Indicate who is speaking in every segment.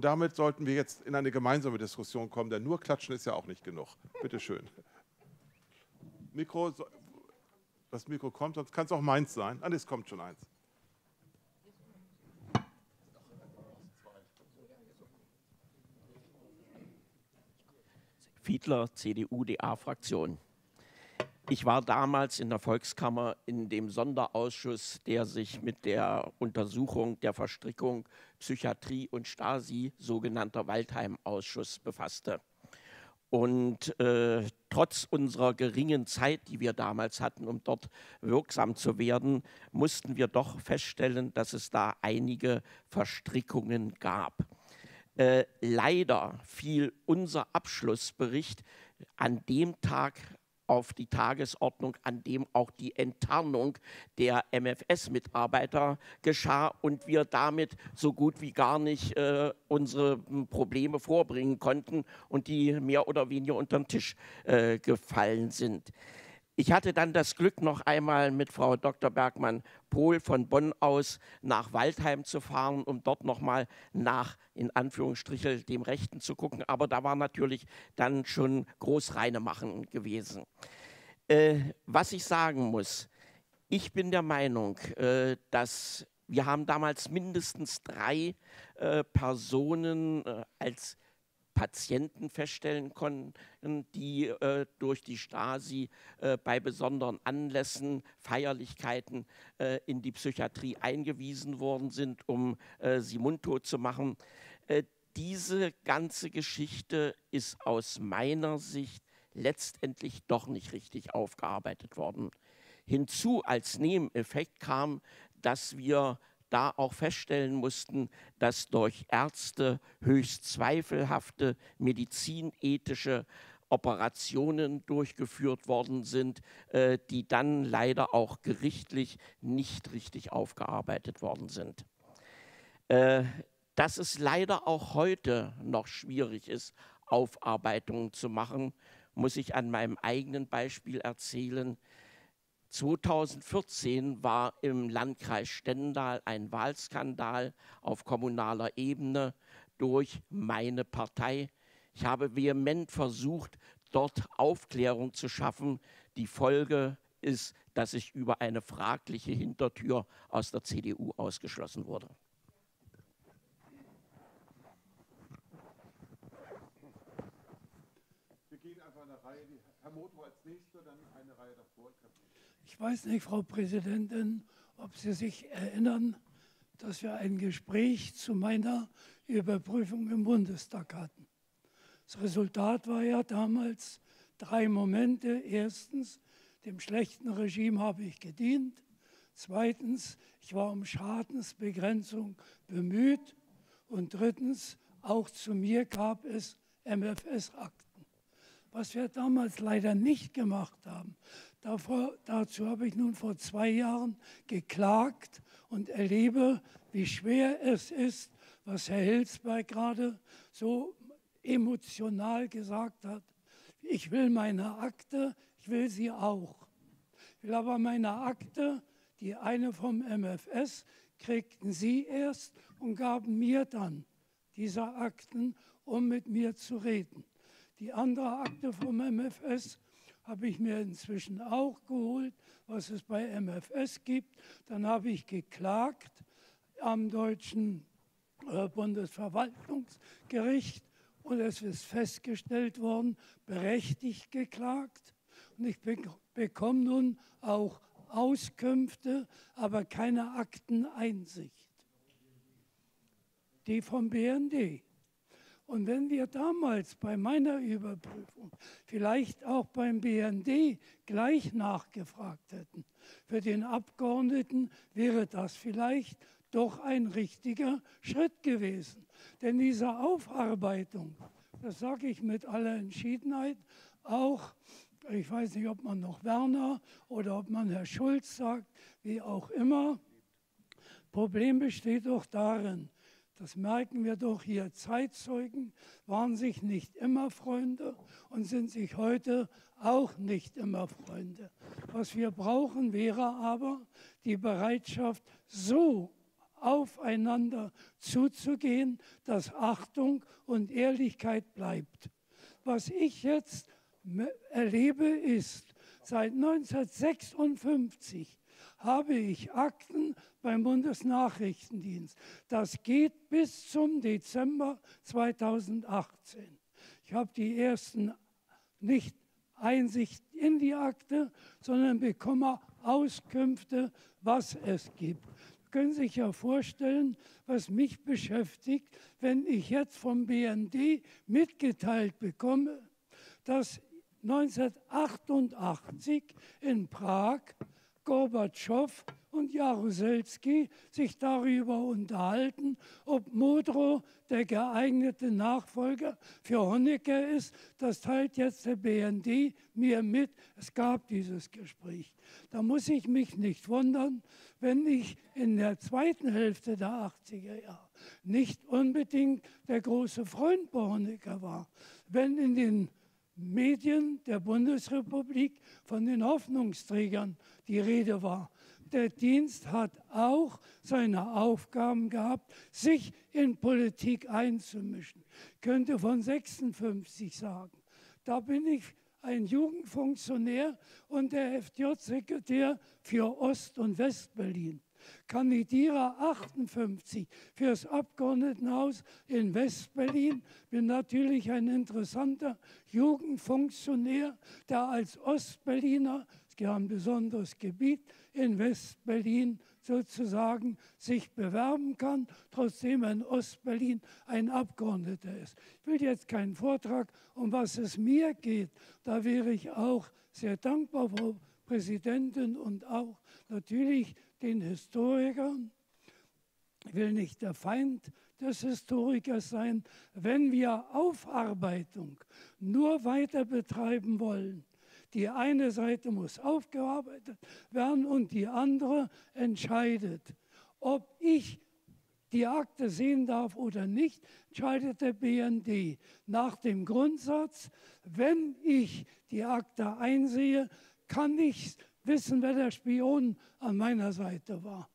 Speaker 1: Und damit sollten wir jetzt in eine gemeinsame Diskussion kommen, denn nur klatschen ist ja auch nicht genug. Bitte schön. Mikro, das Mikro kommt, sonst kann es auch meins sein. Ah, es kommt schon eins.
Speaker 2: Fiedler, CDU-DA-Fraktion. Ich war damals in der Volkskammer in dem Sonderausschuss, der sich mit der Untersuchung der Verstrickung Psychiatrie und Stasi, sogenannter Waldheim-Ausschuss, befasste. Und äh, trotz unserer geringen Zeit, die wir damals hatten, um dort wirksam zu werden, mussten wir doch feststellen, dass es da einige Verstrickungen gab. Äh, leider fiel unser Abschlussbericht an dem Tag auf die Tagesordnung, an dem auch die Enttarnung der MFS-Mitarbeiter geschah und wir damit so gut wie gar nicht äh, unsere hm, Probleme vorbringen konnten und die mehr oder weniger unter den Tisch äh, gefallen sind. Ich hatte dann das Glück, noch einmal mit Frau Dr. Bergmann-Pohl von Bonn aus nach Waldheim zu fahren, um dort nochmal nach, in Anführungsstrichen, dem Rechten zu gucken. Aber da war natürlich dann schon Großreinemachen gewesen. Äh, was ich sagen muss, ich bin der Meinung, äh, dass wir haben damals mindestens drei äh, Personen äh, als Patienten feststellen konnten, die äh, durch die Stasi äh, bei besonderen Anlässen, Feierlichkeiten äh, in die Psychiatrie eingewiesen worden sind, um äh, sie mundtot zu machen. Äh, diese ganze Geschichte ist aus meiner Sicht letztendlich doch nicht richtig aufgearbeitet worden. Hinzu als Nebeneffekt kam, dass wir da auch feststellen mussten, dass durch Ärzte höchst zweifelhafte medizinethische Operationen durchgeführt worden sind, äh, die dann leider auch gerichtlich nicht richtig aufgearbeitet worden sind. Äh, dass es leider auch heute noch schwierig ist, Aufarbeitungen zu machen, muss ich an meinem eigenen Beispiel erzählen. 2014 war im Landkreis Stendal ein Wahlskandal auf kommunaler Ebene durch meine Partei. Ich habe vehement versucht, dort Aufklärung zu schaffen. Die Folge ist, dass ich über eine fragliche Hintertür aus der CDU ausgeschlossen wurde.
Speaker 1: Wir gehen einfach eine Reihe. Herr Motor als nächster, dann eine Reihe davor.
Speaker 3: Ich weiß nicht, Frau Präsidentin, ob Sie sich erinnern, dass wir ein Gespräch zu meiner Überprüfung im Bundestag hatten. Das Resultat war ja damals drei Momente. Erstens, dem schlechten Regime habe ich gedient. Zweitens, ich war um Schadensbegrenzung bemüht. Und drittens, auch zu mir gab es MFS-Akten. Was wir damals leider nicht gemacht haben, Davor, dazu habe ich nun vor zwei Jahren geklagt und erlebe, wie schwer es ist, was Herr Hilsberg gerade so emotional gesagt hat. Ich will meine Akte, ich will sie auch. Ich will aber meine Akte, die eine vom MFS, kriegten Sie erst und gaben mir dann diese Akten, um mit mir zu reden. Die andere Akte vom MFS habe ich mir inzwischen auch geholt, was es bei MFS gibt. Dann habe ich geklagt am deutschen äh, Bundesverwaltungsgericht und es ist festgestellt worden, berechtigt geklagt. Und ich bekomme nun auch Auskünfte, aber keine Akteneinsicht. Die vom BND. Und wenn wir damals bei meiner Überprüfung, vielleicht auch beim BND gleich nachgefragt hätten, für den Abgeordneten wäre das vielleicht doch ein richtiger Schritt gewesen. Denn diese Aufarbeitung, das sage ich mit aller Entschiedenheit, auch, ich weiß nicht, ob man noch Werner oder ob man Herr Schulz sagt, wie auch immer, Problem besteht doch darin, das merken wir doch hier, Zeitzeugen waren sich nicht immer Freunde und sind sich heute auch nicht immer Freunde. Was wir brauchen, wäre aber die Bereitschaft, so aufeinander zuzugehen, dass Achtung und Ehrlichkeit bleibt. Was ich jetzt erlebe, ist, seit 1956 habe ich Akten beim Bundesnachrichtendienst. Das geht bis zum Dezember 2018. Ich habe die ersten nicht Einsicht in die Akte, sondern bekomme Auskünfte, was es gibt. Sie können sich ja vorstellen, was mich beschäftigt, wenn ich jetzt vom BND mitgeteilt bekomme, dass 1988 in Prag Gorbatschow und Jaruzelski sich darüber unterhalten, ob Modrow der geeignete Nachfolger für Honecker ist. Das teilt jetzt der BND mir mit. Es gab dieses Gespräch. Da muss ich mich nicht wundern, wenn ich in der zweiten Hälfte der 80er Jahre nicht unbedingt der große Freund bei Honecker war. Wenn in den Medien der Bundesrepublik von den Hoffnungsträgern die Rede war. Der Dienst hat auch seine Aufgaben gehabt, sich in Politik einzumischen. Könnte von 56 sagen. Da bin ich ein Jugendfunktionär und der FJ-Sekretär für Ost- und Westberlin kandidiere 58 fürs Abgeordnetenhaus in Westberlin, bin natürlich ein interessanter Jugendfunktionär, der als Ostberliner, es gibt ein besonderes Gebiet in Westberlin, sozusagen sich bewerben kann, trotzdem in Ostberlin ein Abgeordneter ist. Ich will jetzt keinen Vortrag, um was es mir geht. Da wäre ich auch sehr dankbar, Frau Präsidentin, und auch natürlich den Historikern. Ich will nicht der Feind des Historikers sein. Wenn wir Aufarbeitung nur weiter betreiben wollen, die eine Seite muss aufgearbeitet werden und die andere entscheidet, ob ich die Akte sehen darf oder nicht, entscheidet der BND nach dem Grundsatz, wenn ich die Akte einsehe, kann ich wissen, wer der Spion an meiner Seite war.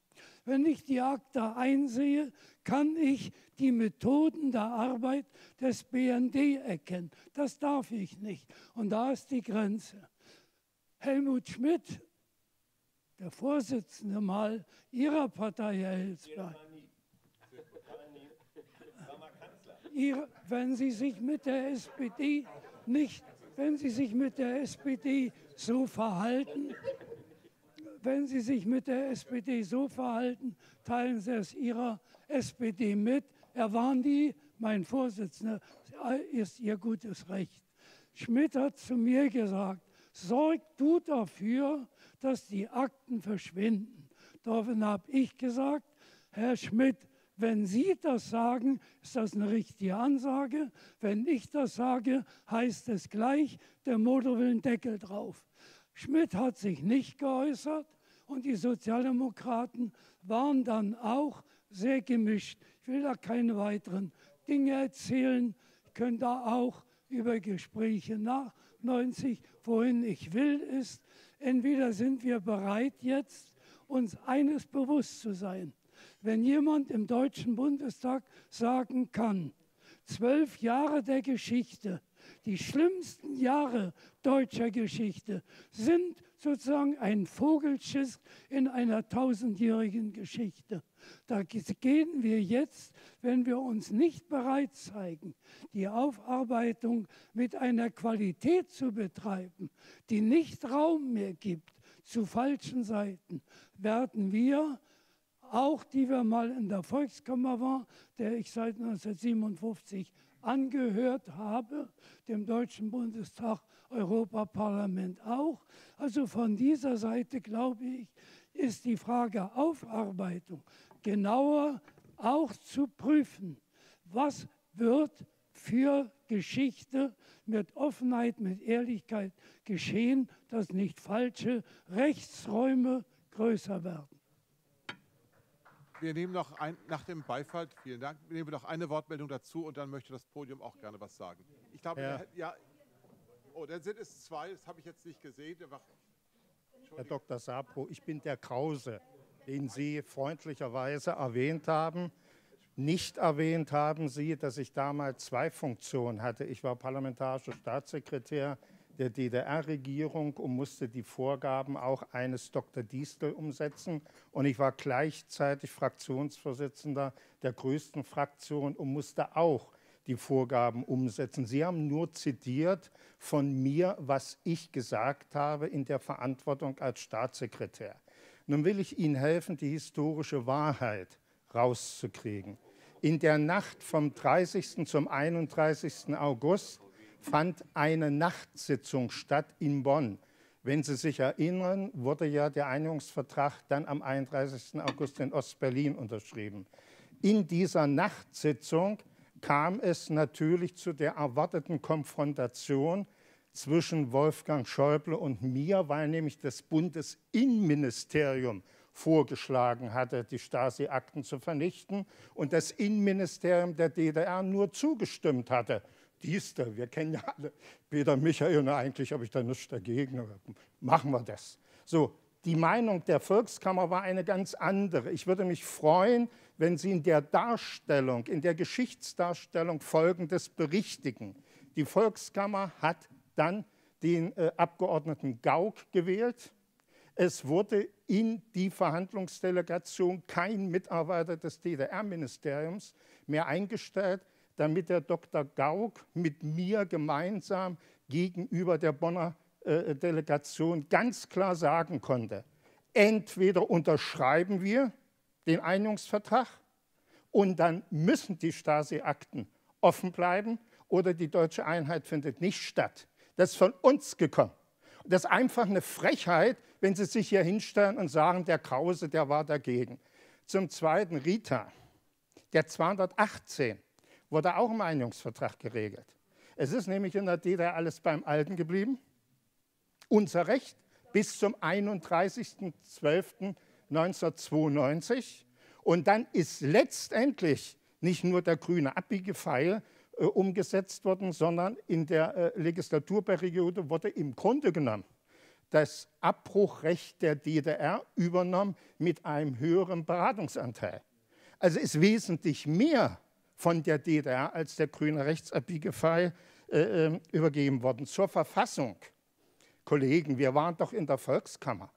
Speaker 3: Wenn ich die Akte einsehe, kann ich die Methoden der Arbeit des BND erkennen. Das darf ich nicht. Und da ist die Grenze. Helmut Schmidt, der Vorsitzende mal Ihrer Partei, Herr Hilsberg, Ihre, wenn Sie sich mit der SPD nicht, wenn Sie sich mit der SPD so verhalten, wenn Sie sich mit der SPD so verhalten, teilen Sie es Ihrer SPD mit. Er war die, mein Vorsitzender, ist Ihr gutes Recht. Schmidt hat zu mir gesagt, sorg du dafür, dass die Akten verschwinden. Daraufhin habe ich gesagt, Herr Schmidt, wenn Sie das sagen, ist das eine richtige Ansage. Wenn ich das sage, heißt es gleich, der Motor will einen Deckel drauf. Schmidt hat sich nicht geäußert und die Sozialdemokraten waren dann auch sehr gemischt. Ich will da keine weiteren Dinge erzählen. Ich könnte da auch über Gespräche nach 90, wohin ich will, ist, entweder sind wir bereit jetzt, uns eines bewusst zu sein wenn jemand im Deutschen Bundestag sagen kann, zwölf Jahre der Geschichte, die schlimmsten Jahre deutscher Geschichte, sind sozusagen ein Vogelschiss in einer tausendjährigen Geschichte. Da gehen wir jetzt, wenn wir uns nicht bereit zeigen, die Aufarbeitung mit einer Qualität zu betreiben, die nicht Raum mehr gibt zu falschen Seiten, werden wir auch die wir mal in der Volkskammer waren, der ich seit 1957 angehört habe, dem Deutschen Bundestag, Europaparlament auch. Also von dieser Seite, glaube ich, ist die Frage Aufarbeitung genauer auch zu prüfen. Was wird für Geschichte mit Offenheit, mit Ehrlichkeit geschehen, dass nicht falsche Rechtsräume größer werden?
Speaker 1: Wir nehmen noch ein, nach dem Beifall, vielen Dank, nehmen wir noch eine Wortmeldung dazu und dann möchte das Podium auch gerne was sagen. Ich glaube, ja, ja oh, dann sind es zwei, das habe ich jetzt nicht gesehen.
Speaker 4: Herr Dr. Sapro, ich bin der Krause. den Sie freundlicherweise erwähnt haben. Nicht erwähnt haben Sie, dass ich damals zwei Funktionen hatte. Ich war parlamentarischer Staatssekretär der DDR-Regierung und musste die Vorgaben auch eines Dr. Distel umsetzen. Und ich war gleichzeitig Fraktionsvorsitzender der größten Fraktion und musste auch die Vorgaben umsetzen. Sie haben nur zitiert von mir, was ich gesagt habe in der Verantwortung als Staatssekretär. Nun will ich Ihnen helfen, die historische Wahrheit rauszukriegen. In der Nacht vom 30. zum 31. August fand eine Nachtsitzung statt in Bonn. Wenn Sie sich erinnern, wurde ja der Einigungsvertrag dann am 31. August in Ostberlin unterschrieben. In dieser Nachtsitzung kam es natürlich zu der erwarteten Konfrontation zwischen Wolfgang Schäuble und mir, weil nämlich das Bundesinnenministerium vorgeschlagen hatte, die Stasi-Akten zu vernichten und das Innenministerium der DDR nur zugestimmt hatte. Dies da, wir kennen ja alle Peter Michael, und eigentlich habe ich da nichts dagegen, machen wir das. So, die Meinung der Volkskammer war eine ganz andere. Ich würde mich freuen, wenn Sie in der Darstellung, in der Geschichtsdarstellung Folgendes berichtigen. Die Volkskammer hat dann den äh, Abgeordneten Gauck gewählt. Es wurde in die Verhandlungsdelegation kein Mitarbeiter des DDR-Ministeriums mehr eingestellt, damit der Dr. Gauck mit mir gemeinsam gegenüber der Bonner äh, Delegation ganz klar sagen konnte, entweder unterschreiben wir den Einigungsvertrag und dann müssen die Stasi-Akten offen bleiben oder die deutsche Einheit findet nicht statt. Das ist von uns gekommen. Das ist einfach eine Frechheit, wenn Sie sich hier hinstellen und sagen, der Krause, der war dagegen. Zum Zweiten, Rita, der 218 wurde auch im Einigungsvertrag geregelt. Es ist nämlich in der DDR alles beim Alten geblieben unser Recht bis zum 31.12.1992. Und dann ist letztendlich nicht nur der grüne Abbiegepfeil äh, umgesetzt worden, sondern in der äh, Legislaturperiode wurde im Grunde genommen das Abbruchrecht der DDR übernommen mit einem höheren Beratungsanteil. Also ist wesentlich mehr von der DDR als der grüne Rechtsabbiegepfeil äh, äh übergeben worden. Zur Verfassung Kollegen, wir waren doch in der Volkskammer.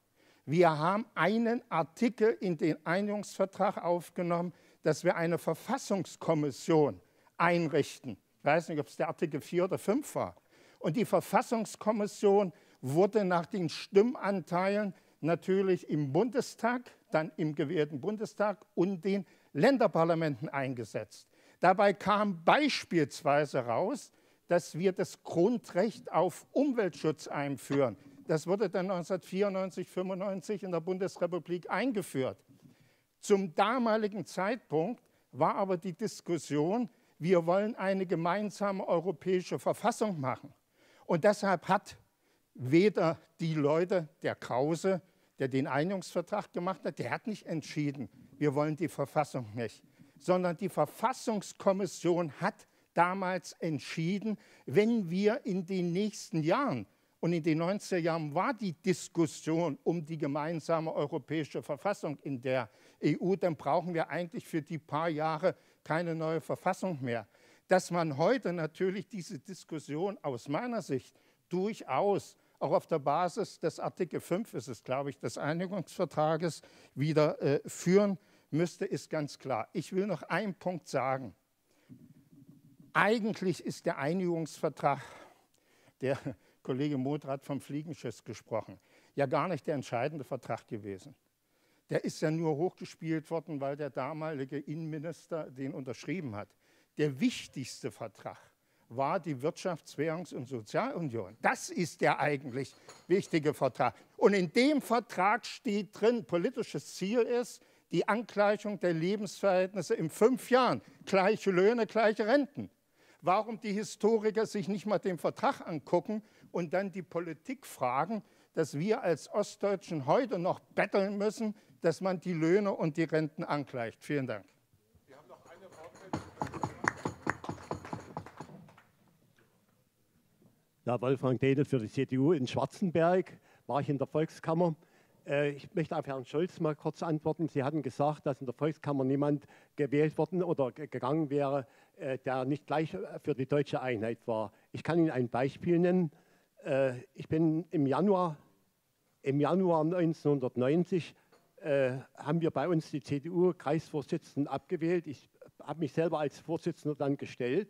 Speaker 4: Wir haben einen Artikel in den Einigungsvertrag aufgenommen, dass wir eine Verfassungskommission einrichten. Ich weiß nicht, ob es der Artikel 4 oder 5 war. Und die Verfassungskommission wurde nach den Stimmanteilen natürlich im Bundestag, dann im gewählten Bundestag und den Länderparlamenten eingesetzt. Dabei kam beispielsweise raus, dass wir das Grundrecht auf Umweltschutz einführen. Das wurde dann 1994, 95 in der Bundesrepublik eingeführt. Zum damaligen Zeitpunkt war aber die Diskussion, wir wollen eine gemeinsame europäische Verfassung machen. Und deshalb hat weder die Leute, der Krause, der den Einigungsvertrag gemacht hat, der hat nicht entschieden, wir wollen die Verfassung nicht, sondern die Verfassungskommission hat damals entschieden, wenn wir in den nächsten Jahren und in den 90er Jahren war die Diskussion um die gemeinsame europäische Verfassung in der EU, dann brauchen wir eigentlich für die paar Jahre keine neue Verfassung mehr. Dass man heute natürlich diese Diskussion aus meiner Sicht durchaus auch auf der Basis des Artikel 5 ist es, glaube ich, des Einigungsvertrages wieder äh, führen müsste, ist ganz klar. Ich will noch einen Punkt sagen. Eigentlich ist der Einigungsvertrag, der Kollege Moth hat vom Fliegenschiss gesprochen, ja gar nicht der entscheidende Vertrag gewesen. Der ist ja nur hochgespielt worden, weil der damalige Innenminister den unterschrieben hat. Der wichtigste Vertrag war die Wirtschafts-, Währungs- und Sozialunion. Das ist der eigentlich wichtige Vertrag. Und in dem Vertrag steht drin, politisches Ziel ist die Angleichung der Lebensverhältnisse in fünf Jahren. Gleiche Löhne, gleiche Renten warum die Historiker sich nicht mal den Vertrag angucken und dann die Politik fragen, dass wir als Ostdeutschen heute noch betteln müssen, dass man die Löhne und die Renten angleicht. Vielen Dank.
Speaker 5: Ja, Wolfgang Dedel für die CDU in Schwarzenberg war ich in der Volkskammer. Äh, ich möchte auf Herrn Scholz mal kurz antworten. Sie hatten gesagt, dass in der Volkskammer niemand gewählt worden oder gegangen wäre, äh, der nicht gleich für die deutsche Einheit war. Ich kann Ihnen ein Beispiel nennen. Äh, ich bin im Januar, im Januar 1990 haben wir bei uns die CDU-Kreisvorsitzenden abgewählt. Ich habe mich selber als Vorsitzender dann gestellt.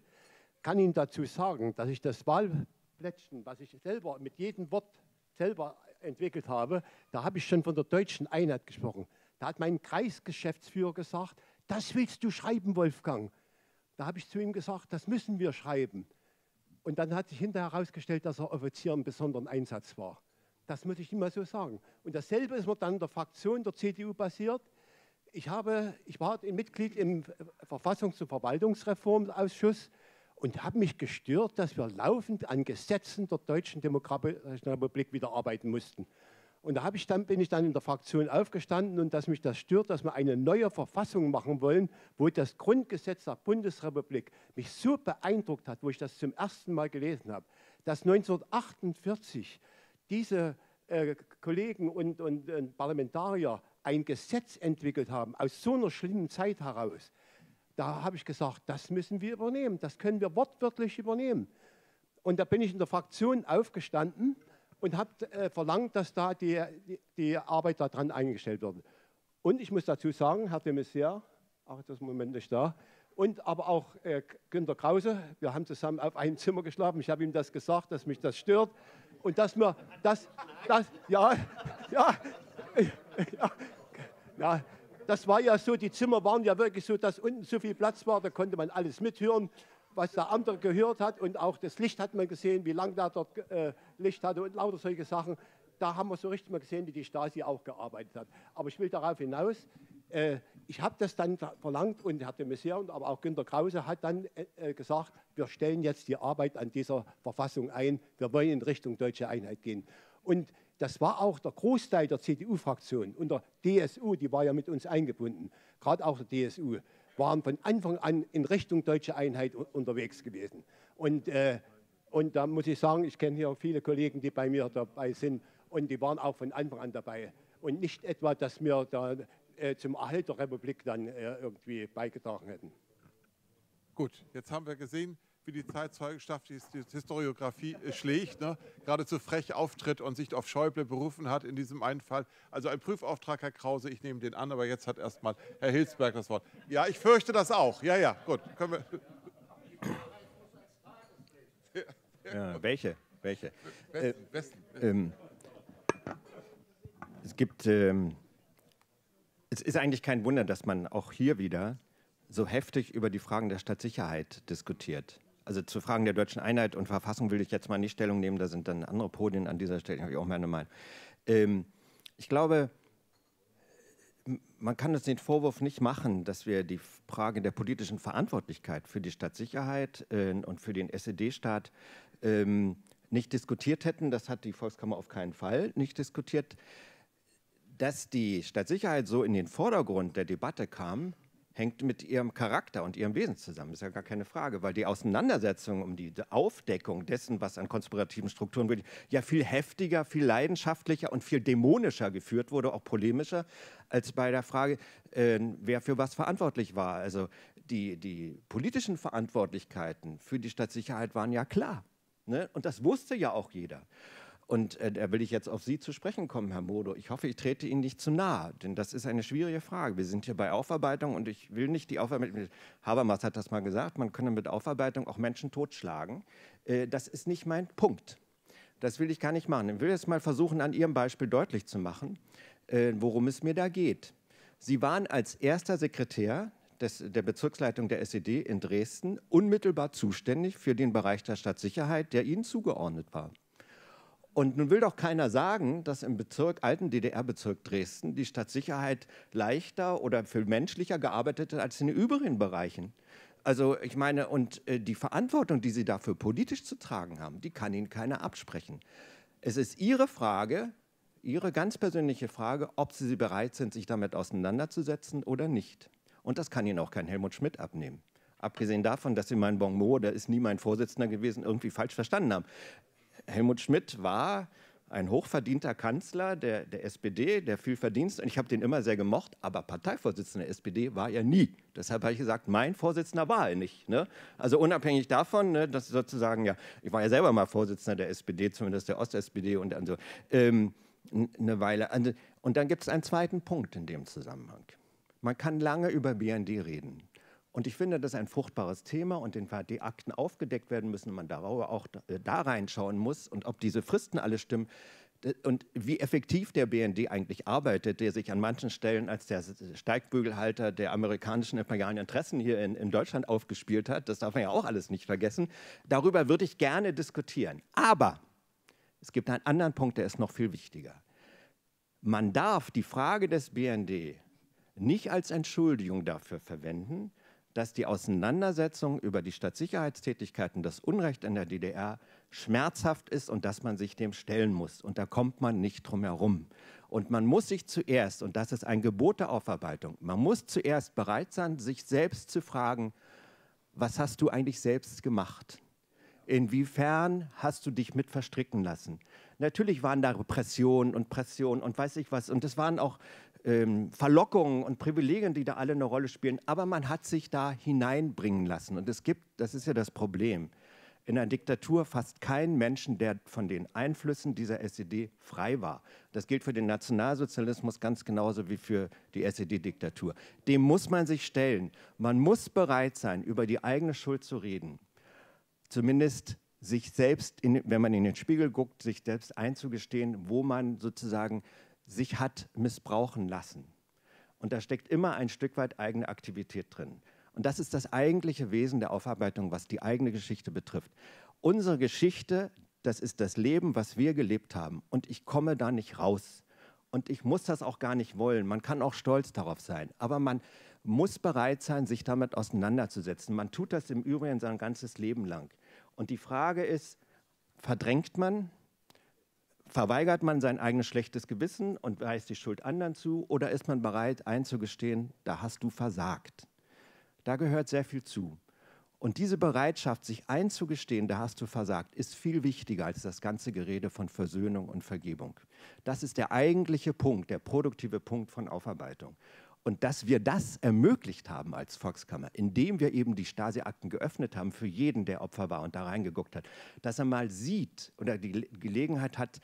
Speaker 5: Kann Ihnen dazu sagen, dass ich das Wahlplättchen, was ich selber mit jedem Wort selber entwickelt habe, da habe ich schon von der deutschen Einheit gesprochen. Da hat mein Kreisgeschäftsführer gesagt, das willst du schreiben, Wolfgang. Da habe ich zu ihm gesagt, das müssen wir schreiben. Und dann hat sich hinterher herausgestellt, dass er Offizier im besonderen Einsatz war. Das muss ich immer so sagen. Und dasselbe ist mir dann in der Fraktion der CDU passiert. Ich, habe, ich war Mitglied im Verfassungs- und Verwaltungsreformausschuss und habe mich gestört, dass wir laufend an Gesetzen der Deutschen Demokratischen Republik wieder arbeiten mussten. Und da ich dann, bin ich dann in der Fraktion aufgestanden und dass mich das stört, dass wir eine neue Verfassung machen wollen, wo das Grundgesetz der Bundesrepublik mich so beeindruckt hat, wo ich das zum ersten Mal gelesen habe, dass 1948 diese äh, Kollegen und, und, und Parlamentarier ein Gesetz entwickelt haben, aus so einer schlimmen Zeit heraus, da habe ich gesagt, das müssen wir übernehmen, das können wir wortwörtlich übernehmen. Und da bin ich in der Fraktion aufgestanden und habe äh, verlangt, dass da die, die, Arbeit daran eingestellt wird. Und ich muss dazu sagen, Herr de Maizière, ach, das Moment nicht da, und aber auch äh, Günter Krause, wir haben zusammen auf einem Zimmer geschlafen. Ich habe ihm das gesagt, dass mich das stört und dass mir das, das ja, ja, ja, ja, das war ja so, die Zimmer waren ja wirklich so, dass unten so viel Platz war, da konnte man alles mithören, was der andere gehört hat und auch das Licht hat man gesehen, wie lang da dort äh, Licht hatte und lauter solche Sachen. Da haben wir so richtig mal gesehen, wie die Stasi auch gearbeitet hat. Aber ich will darauf hinaus, äh, ich habe das dann verlangt und Herr de Maizière und aber auch Günter Krause hat dann äh, äh, gesagt, wir stellen jetzt die Arbeit an dieser Verfassung ein, wir wollen in Richtung deutsche Einheit gehen. Und das war auch der Großteil der CDU-Fraktion und der DSU, die war ja mit uns eingebunden, gerade auch der DSU, waren von Anfang an in Richtung deutsche Einheit unterwegs gewesen. Und, äh, und da muss ich sagen, ich kenne hier viele Kollegen, die bei mir dabei sind und die waren auch von Anfang an dabei. Und nicht etwa, dass wir da äh, zum Erhalt der Republik dann äh, irgendwie beigetragen hätten.
Speaker 1: Gut, jetzt haben wir gesehen, wie die Zeitzeugenschaft die Historiografie äh, schlägt, ne? geradezu frech auftritt und sich auf Schäuble berufen hat in diesem einen Fall. Also ein Prüfauftrag, Herr Krause, ich nehme den an, aber jetzt hat erstmal Herr Hilsberg das Wort. Ja, ich fürchte das auch. Ja, ja, gut. Können wir
Speaker 6: ja, welche? Welche?
Speaker 1: Westen,
Speaker 6: äh, Westen. Ähm, es gibt, ähm, es ist eigentlich kein Wunder, dass man auch hier wieder so heftig über die Fragen der Stadtsicherheit diskutiert also zu Fragen der deutschen Einheit und Verfassung will ich jetzt mal nicht Stellung nehmen, da sind dann andere Podien an dieser Stelle, habe ich auch meine Meinung. Ähm, ich glaube, man kann uns den Vorwurf nicht machen, dass wir die Frage der politischen Verantwortlichkeit für die Stadtsicherheit äh, und für den SED-Staat ähm, nicht diskutiert hätten. Das hat die Volkskammer auf keinen Fall nicht diskutiert. Dass die Stadtsicherheit so in den Vordergrund der Debatte kam, hängt mit ihrem Charakter und ihrem Wesen zusammen. Ist ja gar keine Frage, weil die Auseinandersetzung um die Aufdeckung dessen, was an konspirativen Strukturen wirklich ja viel heftiger, viel leidenschaftlicher und viel dämonischer geführt wurde, auch polemischer, als bei der Frage, äh, wer für was verantwortlich war. Also die, die politischen Verantwortlichkeiten für die Stadtsicherheit waren ja klar. Ne? Und das wusste ja auch jeder. Und äh, da will ich jetzt auf Sie zu sprechen kommen, Herr Modo. Ich hoffe, ich trete Ihnen nicht zu nahe, denn das ist eine schwierige Frage. Wir sind hier bei Aufarbeitung und ich will nicht die Aufarbeitung, Habermas hat das mal gesagt, man könne mit Aufarbeitung auch Menschen totschlagen. Äh, das ist nicht mein Punkt. Das will ich gar nicht machen. Ich will jetzt mal versuchen, an Ihrem Beispiel deutlich zu machen, äh, worum es mir da geht. Sie waren als erster Sekretär des, der Bezirksleitung der SED in Dresden unmittelbar zuständig für den Bereich der Stadtsicherheit, der Ihnen zugeordnet war. Und nun will doch keiner sagen, dass im Bezirk, alten DDR-Bezirk Dresden die Stadtsicherheit leichter oder viel menschlicher gearbeitet hat als in den übrigen Bereichen. Also ich meine, und äh, die Verantwortung, die Sie dafür politisch zu tragen haben, die kann Ihnen keiner absprechen. Es ist Ihre Frage, Ihre ganz persönliche Frage, ob Sie bereit sind, sich damit auseinanderzusetzen oder nicht. Und das kann Ihnen auch kein Helmut Schmidt abnehmen. Abgesehen davon, dass Sie meinen Bonmot, der ist nie mein Vorsitzender gewesen, irgendwie falsch verstanden haben. Helmut Schmidt war ein hochverdienter Kanzler der, der SPD, der viel Verdienst, und ich habe den immer sehr gemocht, aber Parteivorsitzender der SPD war er nie. Deshalb habe ich gesagt, mein Vorsitzender war er nicht. Ne? Also unabhängig davon, ne, dass sozusagen, ja, ich war ja selber mal Vorsitzender der SPD, zumindest der Ost-SPD und so, ähm, eine Weile. Also, und dann gibt es einen zweiten Punkt in dem Zusammenhang. Man kann lange über BND reden. Und ich finde, das ist ein fruchtbares Thema und den die Akten aufgedeckt werden müssen, man darüber auch äh, da reinschauen muss und ob diese Fristen alle stimmen und wie effektiv der BND eigentlich arbeitet, der sich an manchen Stellen als der Steigbügelhalter der amerikanischen imperialen Interessen hier in, in Deutschland aufgespielt hat, das darf man ja auch alles nicht vergessen. Darüber würde ich gerne diskutieren. Aber es gibt einen anderen Punkt, der ist noch viel wichtiger. Man darf die Frage des BND nicht als Entschuldigung dafür verwenden, dass die Auseinandersetzung über die Stadtsicherheitstätigkeiten, das Unrecht in der DDR schmerzhaft ist und dass man sich dem stellen muss. Und da kommt man nicht drum herum. Und man muss sich zuerst, und das ist ein Gebot der Aufarbeitung, man muss zuerst bereit sein, sich selbst zu fragen, was hast du eigentlich selbst gemacht? Inwiefern hast du dich mit verstricken lassen? Natürlich waren da Repressionen und Pressionen und weiß ich was. Und es waren auch ähm, Verlockungen und Privilegien, die da alle eine Rolle spielen. Aber man hat sich da hineinbringen lassen. Und es gibt, das ist ja das Problem, in einer Diktatur fast keinen Menschen, der von den Einflüssen dieser SED frei war. Das gilt für den Nationalsozialismus ganz genauso wie für die SED-Diktatur. Dem muss man sich stellen. Man muss bereit sein, über die eigene Schuld zu reden. Zumindest sich selbst, in, wenn man in den Spiegel guckt, sich selbst einzugestehen, wo man sozusagen sich hat missbrauchen lassen. Und da steckt immer ein Stück weit eigene Aktivität drin. Und das ist das eigentliche Wesen der Aufarbeitung, was die eigene Geschichte betrifft. Unsere Geschichte, das ist das Leben, was wir gelebt haben. Und ich komme da nicht raus. Und ich muss das auch gar nicht wollen. Man kann auch stolz darauf sein. Aber man muss bereit sein, sich damit auseinanderzusetzen. Man tut das im Übrigen sein ganzes Leben lang. Und die Frage ist, verdrängt man verweigert man sein eigenes schlechtes Gewissen und weist die Schuld anderen zu oder ist man bereit einzugestehen, da hast du versagt? Da gehört sehr viel zu. Und diese Bereitschaft, sich einzugestehen, da hast du versagt, ist viel wichtiger als das ganze Gerede von Versöhnung und Vergebung. Das ist der eigentliche Punkt, der produktive Punkt von Aufarbeitung. Und dass wir das ermöglicht haben als Volkskammer, indem wir eben die Stasi-Akten geöffnet haben für jeden, der Opfer war und da reingeguckt hat, dass er mal sieht oder die Gelegenheit hat,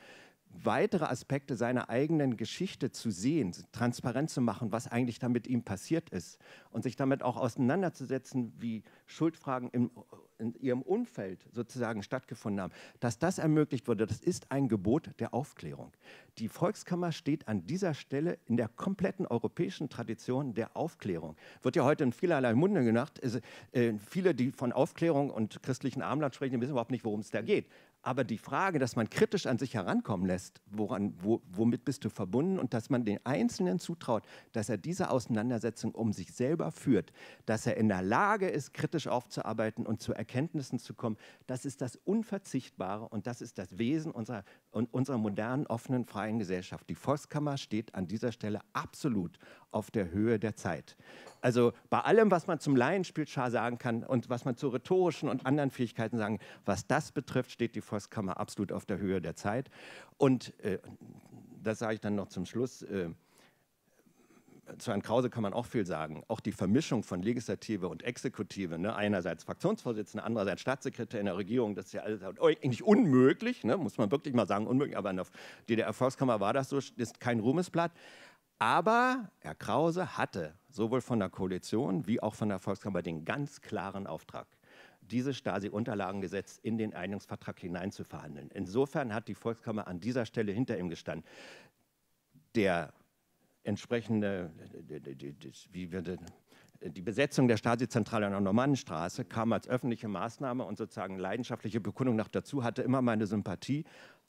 Speaker 6: weitere Aspekte seiner eigenen Geschichte zu sehen, transparent zu machen, was eigentlich da mit ihm passiert ist und sich damit auch auseinanderzusetzen, wie Schuldfragen im, in ihrem Umfeld sozusagen stattgefunden haben. Dass das ermöglicht wurde, das ist ein Gebot der Aufklärung. Die Volkskammer steht an dieser Stelle in der kompletten europäischen Tradition der Aufklärung. Wird ja heute in vielerlei Munde gedacht. Äh, viele, die von Aufklärung und christlichen Armland sprechen, wissen überhaupt nicht, worum es da geht. Aber die Frage, dass man kritisch an sich herankommen lässt, woran, wo, womit bist du verbunden und dass man den Einzelnen zutraut, dass er diese Auseinandersetzung um sich selber führt, dass er in der Lage ist, kritisch aufzuarbeiten und zu Erkenntnissen zu kommen, das ist das Unverzichtbare und das ist das Wesen unserer, unserer modernen, offenen, freien Gesellschaft. Die Volkskammer steht an dieser Stelle absolut auf der Höhe der Zeit. Also bei allem, was man zum Laienspielschar sagen kann und was man zu rhetorischen und anderen Fähigkeiten sagen, was das betrifft, steht die Volkskammer absolut auf der Höhe der Zeit. Und äh, das sage ich dann noch zum Schluss. Äh, zu Herrn Krause kann man auch viel sagen. Auch die Vermischung von Legislative und Exekutive, ne? einerseits Fraktionsvorsitzender, andererseits Staatssekretär in der Regierung, das ist ja alles eigentlich unmöglich, ne? muss man wirklich mal sagen, unmöglich. Aber in der DDR-Volkskammer war das so, ist kein Ruhmesblatt. Aber Herr Krause hatte sowohl von der Koalition wie auch von der Volkskammer den ganz klaren Auftrag, dieses Stasi-Unterlagengesetz in den Einigungsvertrag hineinzuverhandeln. Insofern hat die Volkskammer an dieser Stelle hinter ihm gestanden. Der entsprechende, wie wird die Besetzung der Stasi-Zentrale an der Normannenstraße kam als öffentliche Maßnahme und sozusagen leidenschaftliche Bekundung noch dazu, hatte immer meine Sympathie.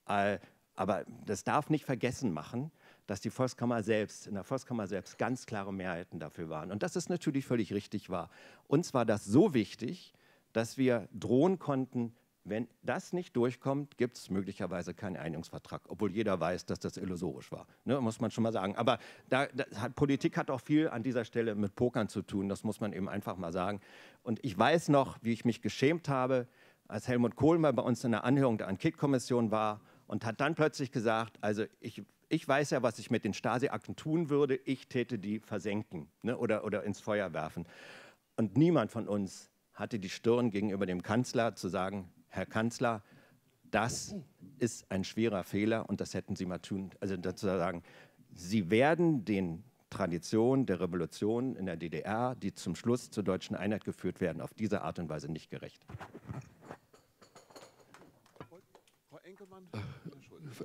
Speaker 6: Äh, aber das darf nicht vergessen machen, dass die Volkskammer selbst, in der Volkskammer selbst ganz klare Mehrheiten dafür waren. Und dass es natürlich völlig richtig war. Uns war das so wichtig, dass wir drohen konnten, wenn das nicht durchkommt, gibt es möglicherweise keinen Einigungsvertrag, obwohl jeder weiß, dass das illusorisch war. Ne, muss man schon mal sagen. Aber da, hat, Politik hat auch viel an dieser Stelle mit Pokern zu tun, das muss man eben einfach mal sagen. Und ich weiß noch, wie ich mich geschämt habe, als Helmut Kohl mal bei uns in der Anhörung der Enquete-Kommission war und hat dann plötzlich gesagt, also ich, ich weiß ja, was ich mit den Stasi-Akten tun würde, ich täte die versenken ne, oder, oder ins Feuer werfen. Und niemand von uns hatte die Stirn gegenüber dem Kanzler zu sagen, Herr Kanzler, das ist ein schwerer Fehler und das hätten Sie mal tun. Also dazu sagen, Sie werden den Traditionen der Revolution in der DDR, die zum Schluss zur deutschen Einheit geführt werden, auf diese Art und Weise nicht gerecht.
Speaker 7: Enkelmann?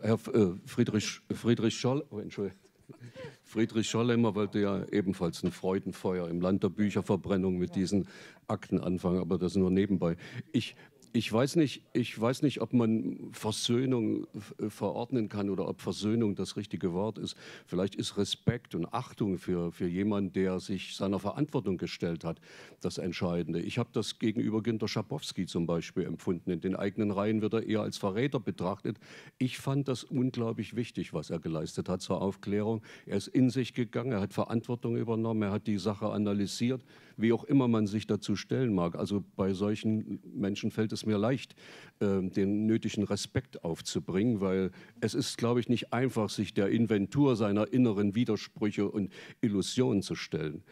Speaker 7: Herr äh, Friedrich, Friedrich Scholl, oh, Friedrich Schollemmer wollte ja ebenfalls ein Freudenfeuer im Land der Bücherverbrennung mit diesen Akten anfangen, aber das nur nebenbei. Ich ich weiß nicht, ich weiß nicht, ob man Versöhnung äh, verordnen kann oder ob Versöhnung das richtige Wort ist. Vielleicht ist Respekt und Achtung für, für jemanden, der sich seiner Verantwortung gestellt hat, das Entscheidende. Ich habe das gegenüber Günter Schabowski zum Beispiel empfunden. In den eigenen Reihen wird er eher als Verräter betrachtet. Ich fand das unglaublich wichtig, was er geleistet hat zur Aufklärung. Er ist in sich gegangen, er hat Verantwortung übernommen, er hat die Sache analysiert, wie auch immer man sich dazu stellen mag. Also bei solchen Menschen fällt es mir leicht, ähm, den nötigen Respekt aufzubringen, weil es ist, glaube ich, nicht einfach, sich der Inventur seiner inneren Widersprüche und Illusionen zu stellen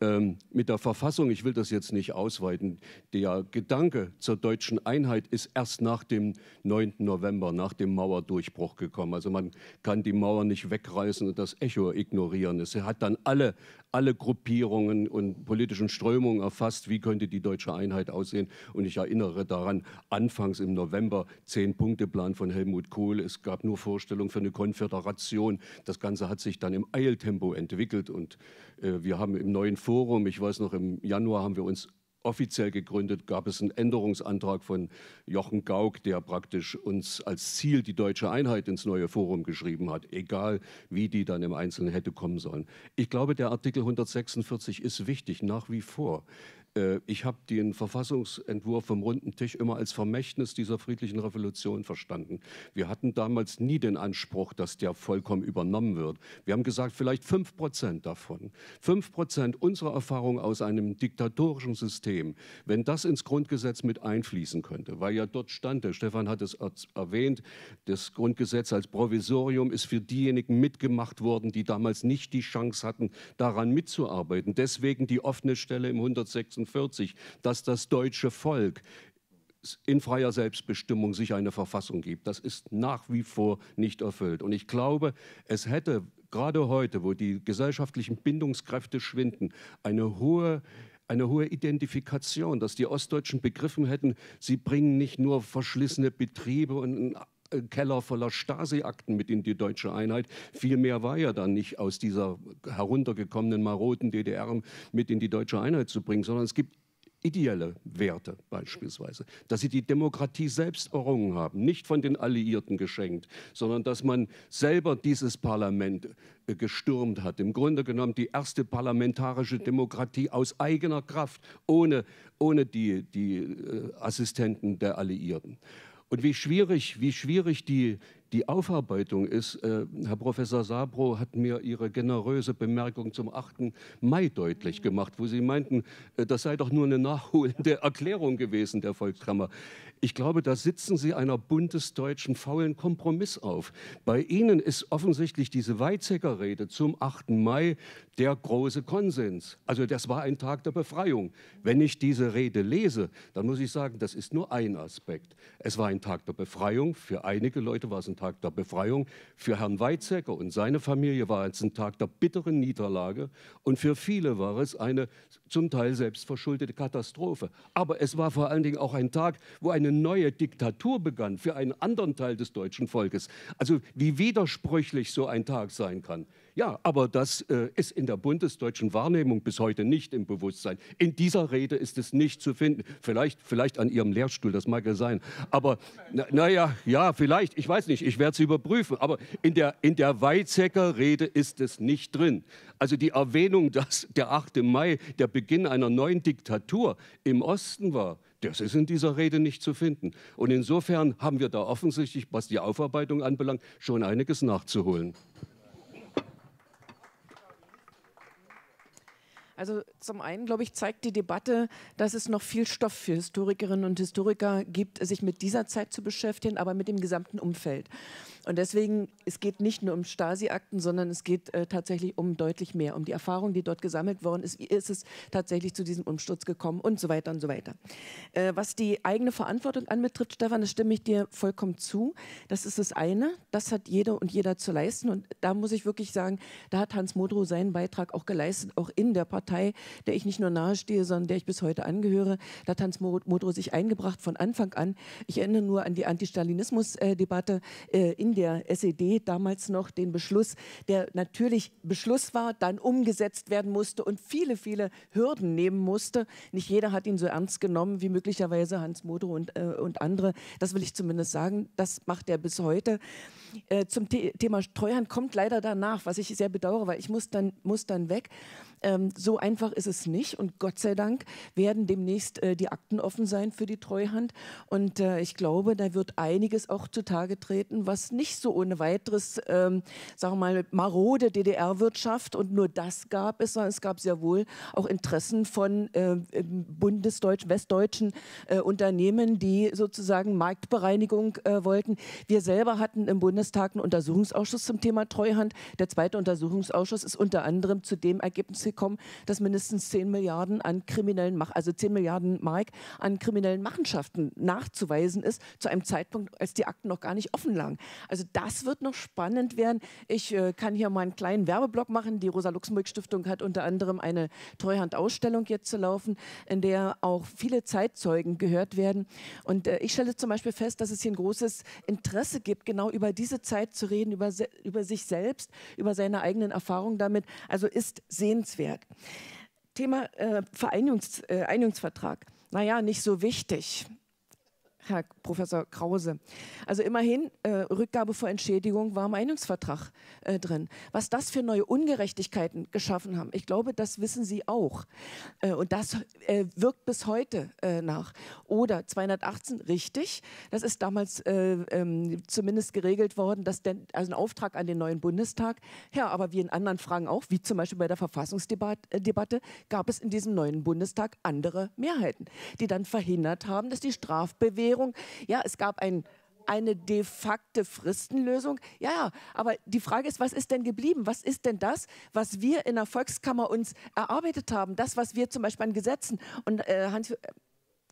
Speaker 7: ähm, mit der Verfassung, ich will das jetzt nicht ausweiten, der Gedanke zur deutschen Einheit ist erst nach dem 9. November, nach dem Mauerdurchbruch gekommen. Also man kann die Mauer nicht wegreißen und das Echo ignorieren. Es hat dann alle, alle Gruppierungen und politischen Strömungen erfasst, wie könnte die deutsche Einheit aussehen. Und ich erinnere daran, anfangs im November, Zehn-Punkte-Plan von Helmut Kohl. Es gab nur Vorstellungen für eine Konföderation. Das Ganze hat sich dann im Eiltempo entwickelt und äh, wir haben im neuen Forum, ich weiß noch, im Januar haben wir uns offiziell gegründet, gab es einen Änderungsantrag von Jochen Gauck, der praktisch uns als Ziel die deutsche Einheit ins neue Forum geschrieben hat, egal wie die dann im Einzelnen hätte kommen sollen. Ich glaube, der Artikel 146 ist wichtig, nach wie vor. Äh, ich habe den Verfassungsentwurf vom runden Tisch immer als Vermächtnis dieser friedlichen Revolution verstanden. Wir hatten damals nie den Anspruch, dass der vollkommen übernommen wird. Wir haben gesagt, vielleicht fünf Prozent davon. Fünf Prozent unserer Erfahrung aus einem diktatorischen System, wenn das ins Grundgesetz mit einfließen könnte, weil ja dort stand, der Stefan hat es erwähnt, das Grundgesetz als Provisorium ist für diejenigen mitgemacht worden, die damals nicht die Chance hatten, daran mitzuarbeiten. Deswegen die offene Stelle im 146 1946, dass das deutsche Volk in freier Selbstbestimmung sich eine Verfassung gibt. Das ist nach wie vor nicht erfüllt. Und ich glaube, es hätte gerade heute, wo die gesellschaftlichen Bindungskräfte schwinden, eine hohe eine hohe Identifikation, dass die Ostdeutschen begriffen hätten, sie bringen nicht nur verschlissene Betriebe und Keller voller Stasi-Akten mit in die deutsche Einheit. Viel mehr war ja dann nicht aus dieser heruntergekommenen maroden DDR mit in die deutsche Einheit zu bringen, sondern es gibt ideelle Werte beispielsweise, dass sie die Demokratie selbst errungen haben, nicht von den Alliierten geschenkt, sondern dass man selber dieses Parlament äh, gestürmt hat. Im Grunde genommen die erste parlamentarische Demokratie aus eigener Kraft, ohne, ohne die, die äh, Assistenten der Alliierten. Und wie schwierig, wie schwierig die, die Aufarbeitung ist. Äh, Herr Professor Sabro hat mir Ihre generöse Bemerkung zum 8. Mai deutlich gemacht, wo Sie meinten, äh, das sei doch nur eine nachholende Erklärung gewesen der Volkskammer. Ich glaube, da sitzen Sie einer bundesdeutschen faulen Kompromiss auf. Bei Ihnen ist offensichtlich diese Weizsäcker-Rede zum 8. Mai der große Konsens. Also das war ein Tag der Befreiung. Wenn ich diese Rede lese, dann muss ich sagen, das ist nur ein Aspekt. Es war ein Tag der Befreiung. Für einige Leute war es ein Tag der Befreiung. Für Herrn Weizsäcker und seine Familie war es ein Tag der bitteren Niederlage. Und für viele war es eine zum Teil selbstverschuldete Katastrophe. Aber es war vor allen Dingen auch ein Tag, wo eine neue Diktatur begann für einen anderen Teil des deutschen Volkes. Also wie widersprüchlich so ein Tag sein kann. Ja, aber das äh, ist in der bundesdeutschen Wahrnehmung bis heute nicht im Bewusstsein. In dieser Rede ist es nicht zu finden. Vielleicht, vielleicht an Ihrem Lehrstuhl, das mag ja sein. Aber naja, na ja, vielleicht, ich weiß nicht, ich werde es überprüfen. Aber in der, in der Weizsäcker Rede ist es nicht drin. Also die Erwähnung, dass der 8. Mai der Beginn einer neuen Diktatur im Osten war, das ist in dieser Rede nicht zu finden. Und insofern haben wir da offensichtlich, was die Aufarbeitung anbelangt, schon einiges nachzuholen.
Speaker 8: Also zum einen, glaube ich, zeigt die Debatte, dass es noch viel Stoff für Historikerinnen und Historiker gibt, sich mit dieser Zeit zu beschäftigen, aber mit dem gesamten Umfeld. Und deswegen, es geht nicht nur um Stasi-Akten, sondern es geht äh, tatsächlich um deutlich mehr, um die Erfahrung, die dort gesammelt worden ist. Wie ist es tatsächlich zu diesem Umsturz gekommen und so weiter und so weiter. Äh, was die eigene Verantwortung anbetrifft, Stefan, das stimme ich dir vollkommen zu. Das ist das eine. Das hat jeder und jeder zu leisten. Und da muss ich wirklich sagen, da hat Hans Modrow seinen Beitrag auch geleistet, auch in der Partei, der ich nicht nur nahestehe, sondern der ich bis heute angehöre. Da hat Hans Modrow sich eingebracht von Anfang an. Ich erinnere nur an die Anti-Stalinismus-Debatte äh, in der SED damals noch, den Beschluss, der natürlich Beschluss war, dann umgesetzt werden musste und viele, viele Hürden nehmen musste. Nicht jeder hat ihn so ernst genommen wie möglicherweise Hans Modrow und, äh, und andere. Das will ich zumindest sagen. Das macht er bis heute. Äh, zum The Thema Treuhand kommt leider danach, was ich sehr bedauere, weil ich muss dann, muss dann weg. Ähm, so einfach ist es nicht und Gott sei Dank werden demnächst äh, die Akten offen sein für die Treuhand und äh, ich glaube, da wird einiges auch zutage treten, was nicht so ohne weiteres, ähm, sagen wir mal, marode DDR-Wirtschaft und nur das gab es, sondern es gab sehr wohl auch Interessen von äh, bundesdeutschen, westdeutschen äh, Unternehmen, die sozusagen Marktbereinigung äh, wollten. Wir selber hatten im Bundestag einen Untersuchungsausschuss zum Thema Treuhand. Der zweite Untersuchungsausschuss ist unter anderem zu dem Ergebnis gekommen, dass mindestens 10 Milliarden an kriminellen, also 10 Milliarden Mark an kriminellen Machenschaften nachzuweisen ist, zu einem Zeitpunkt, als die Akten noch gar nicht offen lagen. Also das wird noch spannend werden. Ich äh, kann hier mal einen kleinen Werbeblock machen. Die Rosa-Luxemburg-Stiftung hat unter anderem eine Treuhandausstellung jetzt zu laufen, in der auch viele Zeitzeugen gehört werden. Und äh, ich stelle zum Beispiel fest, dass es hier ein großes Interesse gibt, genau über diese Zeit zu reden, über, über sich selbst, über seine eigenen Erfahrungen damit. Also ist sehenswert. Thema äh, Vereinigungs, äh. Naja, nicht so wichtig. Herr Professor Krause. Also immerhin, äh, Rückgabe vor Entschädigung war im Meinungsvertrag äh, drin. Was das für neue Ungerechtigkeiten geschaffen haben, ich glaube, das wissen Sie auch. Äh, und das äh, wirkt bis heute äh, nach. Oder 218, richtig, das ist damals äh, ähm, zumindest geregelt worden, dass der, also ein Auftrag an den neuen Bundestag, ja, aber wie in anderen Fragen auch, wie zum Beispiel bei der Verfassungsdebatte, gab es in diesem neuen Bundestag andere Mehrheiten, die dann verhindert haben, dass die Strafbewährung Regierung. Ja, es gab ein, eine de facto Fristenlösung. Ja, aber die Frage ist, was ist denn geblieben? Was ist denn das, was wir in der Volkskammer uns erarbeitet haben? Das, was wir zum Beispiel an Gesetzen und äh, Hans,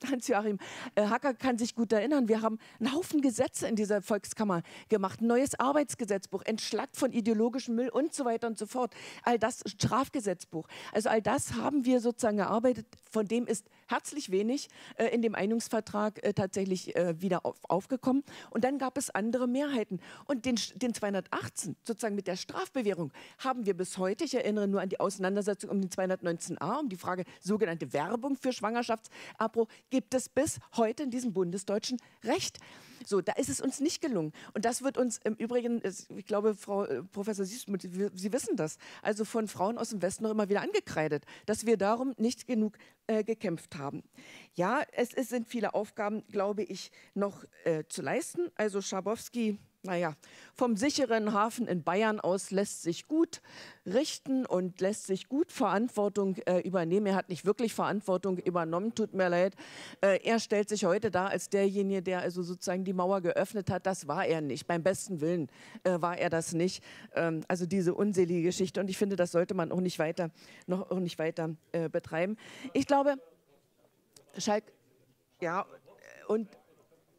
Speaker 8: Hans-Joachim äh, Hacker kann sich gut erinnern, wir haben einen Haufen Gesetze in dieser Volkskammer gemacht, ein neues Arbeitsgesetzbuch, entschlackt von ideologischem Müll und so weiter und so fort. All das Strafgesetzbuch. Also all das haben wir sozusagen gearbeitet, von dem ist herzlich wenig äh, in dem Einigungsvertrag äh, tatsächlich äh, wieder auf, aufgekommen. Und dann gab es andere Mehrheiten. Und den, den 218, sozusagen mit der Strafbewährung, haben wir bis heute, ich erinnere nur an die Auseinandersetzung um den 219a, um die Frage sogenannte Werbung für Schwangerschaftsabbruch, gibt es bis heute in diesem bundesdeutschen Recht. So, da ist es uns nicht gelungen. Und das wird uns im Übrigen, ich glaube, Frau äh, Professor Siesmuth, Sie wissen das, also von Frauen aus dem Westen noch immer wieder angekreidet, dass wir darum nicht genug äh, gekämpft haben. Ja, es, es, sind viele Aufgaben, glaube ich, noch äh, zu leisten. Also Schabowski naja, vom sicheren Hafen in Bayern aus lässt sich gut richten und lässt sich gut Verantwortung äh, übernehmen. Er hat nicht wirklich Verantwortung übernommen, tut mir leid. Äh, er stellt sich heute da als derjenige, der also sozusagen die Mauer geöffnet hat. Das war er nicht. Beim besten Willen äh, war er das nicht. Ähm, also diese unselige Geschichte. Und ich finde, das sollte man auch nicht weiter, noch auch nicht weiter äh, betreiben. Ich glaube, Schalk, ja, und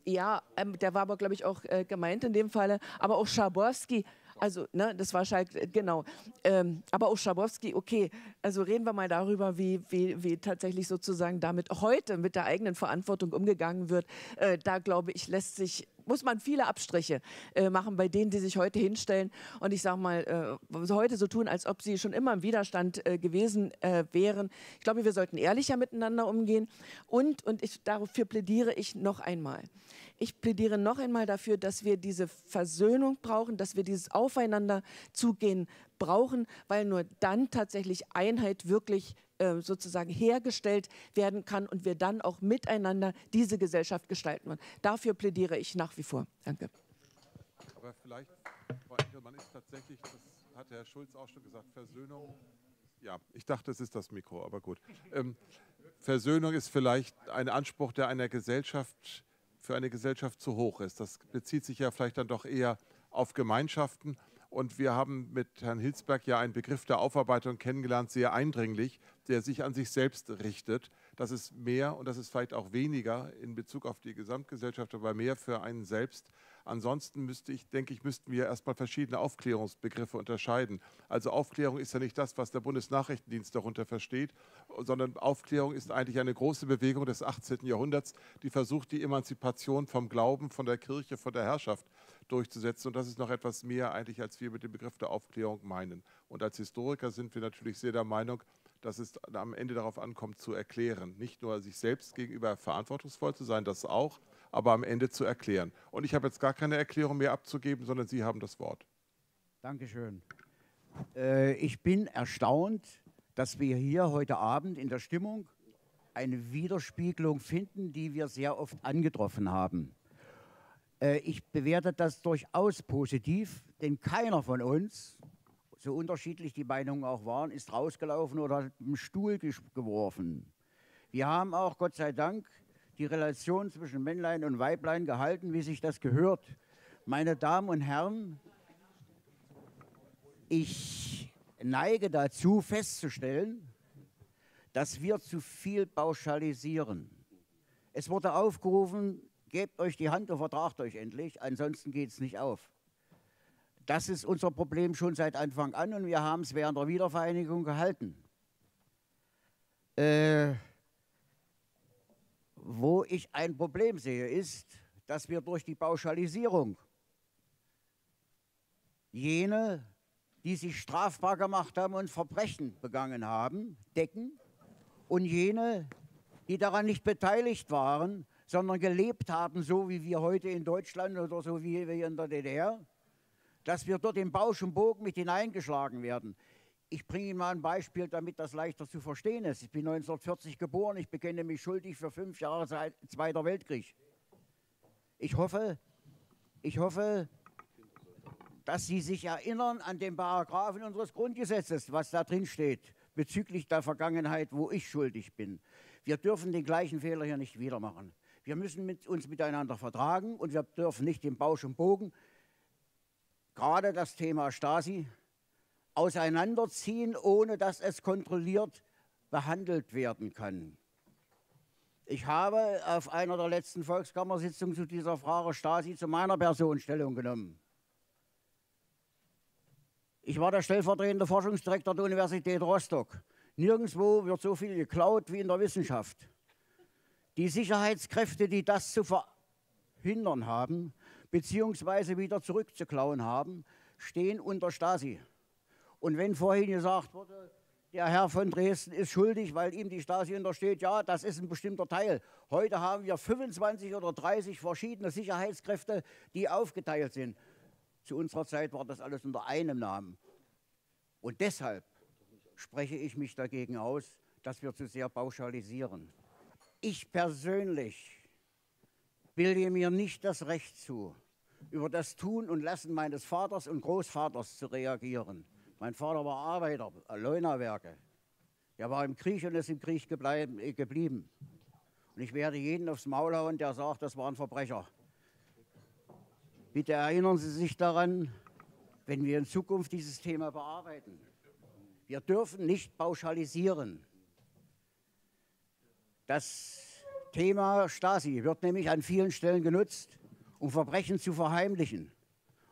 Speaker 8: ja, ähm, der war aber, glaube ich, auch äh, gemeint in dem Falle. Aber auch Schabowski, also, ne, das war Schalk, äh, genau. Ähm, aber auch Schabowski, okay, also reden wir mal darüber, wie, wie, wie tatsächlich sozusagen damit heute mit der eigenen Verantwortung umgegangen wird. Äh, da, glaube ich, lässt sich muss man viele Abstriche äh, machen bei denen, die sich heute hinstellen und ich sage mal, äh, heute so tun, als ob sie schon immer im Widerstand äh, gewesen äh, wären. Ich glaube, wir sollten ehrlicher miteinander umgehen und, und ich, dafür plädiere ich noch einmal. Ich plädiere noch einmal dafür, dass wir diese Versöhnung brauchen, dass wir dieses Aufeinander zugehen brauchen, weil nur dann tatsächlich Einheit wirklich äh, sozusagen hergestellt werden kann und wir dann auch miteinander diese Gesellschaft gestalten wollen. Dafür plädiere ich nach wie vor. Danke.
Speaker 1: Aber vielleicht, Frau Enkelmann, ist tatsächlich, das hat Herr Schulz auch schon gesagt, Versöhnung Ja, ich dachte, es ist das Mikro, aber gut. Ähm, Versöhnung ist vielleicht ein Anspruch, der einer Gesellschaft für eine Gesellschaft zu hoch ist. Das bezieht sich ja vielleicht dann doch eher auf Gemeinschaften. Und wir haben mit Herrn Hilsberg ja einen Begriff der Aufarbeitung kennengelernt, sehr eindringlich, der sich an sich selbst richtet. Das ist mehr und das ist vielleicht auch weniger in Bezug auf die Gesamtgesellschaft, aber mehr für einen selbst. Ansonsten müsste ich, denke ich, müssten wir erstmal verschiedene Aufklärungsbegriffe unterscheiden. Also Aufklärung ist ja nicht das, was der Bundesnachrichtendienst darunter versteht, sondern Aufklärung ist eigentlich eine große Bewegung des 18. Jahrhunderts, die versucht, die Emanzipation vom Glauben, von der Kirche, von der Herrschaft durchzusetzen. Und das ist noch etwas mehr eigentlich, als wir mit dem Begriff der Aufklärung meinen. Und als Historiker sind wir natürlich sehr der Meinung, dass es am Ende darauf ankommt, zu erklären. Nicht nur sich selbst gegenüber verantwortungsvoll zu sein, das auch, aber am Ende zu erklären. Und ich habe jetzt gar keine Erklärung mehr abzugeben, sondern Sie haben das Wort.
Speaker 9: Dankeschön. Äh, ich bin erstaunt, dass wir hier heute Abend in der Stimmung eine Widerspiegelung finden, die wir sehr oft angetroffen haben. Äh, ich bewerte das durchaus positiv, denn keiner von uns, so unterschiedlich die Meinungen auch waren, ist rausgelaufen oder hat einen Stuhl geworfen. Wir haben auch, Gott sei Dank, die Relation zwischen Männlein und Weiblein gehalten, wie sich das gehört. Meine Damen und Herren, ich neige dazu festzustellen, dass wir zu viel pauschalisieren. Es wurde aufgerufen, gebt euch die Hand und vertragt euch endlich, ansonsten geht es nicht auf. Das ist unser Problem schon seit Anfang an und wir haben es während der Wiedervereinigung gehalten. Äh, wo ich ein Problem sehe, ist, dass wir durch die Pauschalisierung jene, die sich strafbar gemacht haben und Verbrechen begangen haben, decken und jene, die daran nicht beteiligt waren, sondern gelebt haben, so wie wir heute in Deutschland oder so wie wir in der DDR, dass wir dort im Bausch und Bogen mit hineingeschlagen werden. Ich bringe Ihnen mal ein Beispiel, damit das leichter zu verstehen ist. Ich bin 1940 geboren, ich bekenne mich schuldig für fünf Jahre seit Zweiter Weltkrieg. Ich hoffe, ich hoffe, dass Sie sich erinnern an den Paragraphen unseres Grundgesetzes, was da drin steht, bezüglich der Vergangenheit, wo ich schuldig bin. Wir dürfen den gleichen Fehler hier nicht wieder machen. Wir müssen mit uns miteinander vertragen und wir dürfen nicht den Bausch und Bogen, gerade das Thema Stasi, auseinanderziehen, ohne dass es kontrolliert behandelt werden kann. Ich habe auf einer der letzten Volkskammersitzungen zu dieser Frage Stasi zu meiner Person Stellung genommen. Ich war der stellvertretende Forschungsdirektor der Universität Rostock. Nirgendwo wird so viel geklaut wie in der Wissenschaft. Die Sicherheitskräfte, die das zu verhindern haben, beziehungsweise wieder zurückzuklauen haben, stehen unter Stasi. Und wenn vorhin gesagt wurde, der Herr von Dresden ist schuldig, weil ihm die Stasi untersteht, ja, das ist ein bestimmter Teil. Heute haben wir 25 oder 30 verschiedene Sicherheitskräfte, die aufgeteilt sind. Zu unserer Zeit war das alles unter einem Namen. Und deshalb spreche ich mich dagegen aus, dass wir zu sehr pauschalisieren. Ich persönlich bilde mir nicht das Recht zu, über das Tun und Lassen meines Vaters und Großvaters zu reagieren. Mein Vater war Arbeiter, Leunawerke. Er war im Krieg und ist im Krieg äh, geblieben. Und ich werde jeden aufs Maul hauen, der sagt, das war ein Verbrecher. Bitte erinnern Sie sich daran, wenn wir in Zukunft dieses Thema bearbeiten. Wir dürfen nicht pauschalisieren. Das Thema Stasi wird nämlich an vielen Stellen genutzt, um Verbrechen zu verheimlichen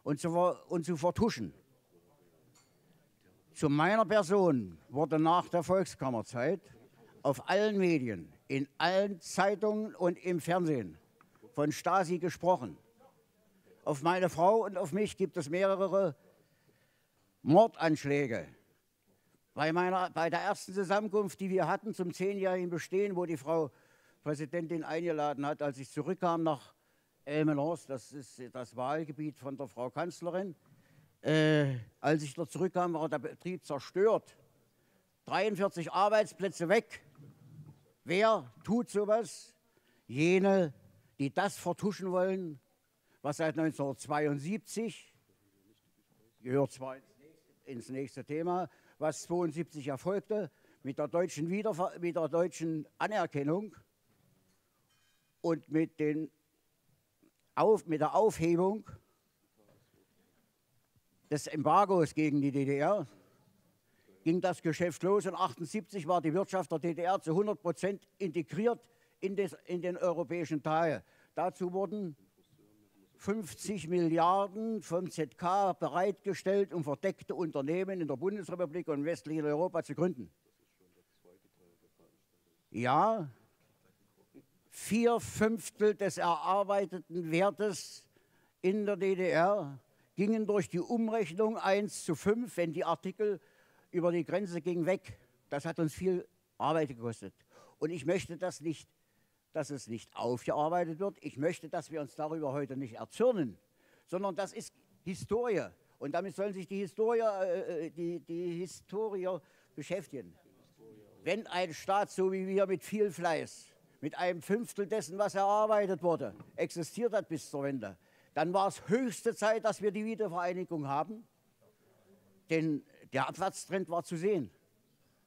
Speaker 9: und zu, und zu vertuschen. Zu meiner Person wurde nach der Volkskammerzeit auf allen Medien, in allen Zeitungen und im Fernsehen von Stasi gesprochen. Auf meine Frau und auf mich gibt es mehrere Mordanschläge. Bei, meiner, bei der ersten Zusammenkunft, die wir hatten zum zehnjährigen Bestehen, wo die Frau Präsidentin eingeladen hat, als ich zurückkam nach Elmenhorst, das ist das Wahlgebiet von der Frau Kanzlerin, äh, als ich dort zurückkam, war der Betrieb zerstört. 43 Arbeitsplätze weg. Wer tut sowas? Jene, die das vertuschen wollen, was seit 1972, gehört zwar ins nächste Thema, was 72 erfolgte, mit der deutschen, Wiederver mit der deutschen Anerkennung und mit, den Auf mit der Aufhebung des Embargos gegen die DDR ging das Geschäft los und 1978 war die Wirtschaft der DDR zu 100 Prozent integriert in, des, in den europäischen Teil. Dazu wurden 50 Milliarden vom ZK bereitgestellt, um verdeckte Unternehmen in der Bundesrepublik und westlichen Europa zu gründen. Ja, vier Fünftel des erarbeiteten Wertes in der DDR gingen durch die Umrechnung 1 zu 5, wenn die Artikel über die Grenze gingen, weg. Das hat uns viel Arbeit gekostet. Und ich möchte das nicht, dass es nicht aufgearbeitet wird. Ich möchte, dass wir uns darüber heute nicht erzürnen, sondern das ist Historie. Und damit sollen sich die Historiker, äh, äh, die, die Historiker beschäftigen wenn ein Staat so wie wir mit viel Fleiß, mit einem Fünftel dessen, was erarbeitet wurde, existiert hat bis zur Wende, dann war es höchste Zeit, dass wir die Wiedervereinigung haben. Denn der Abwärtstrend war zu sehen.